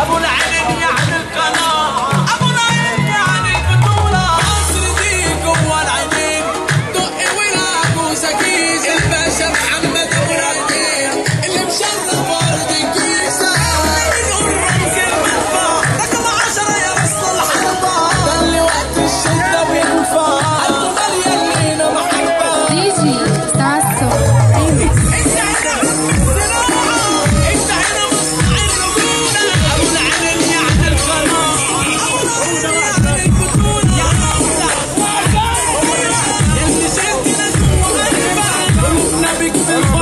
abuna big city.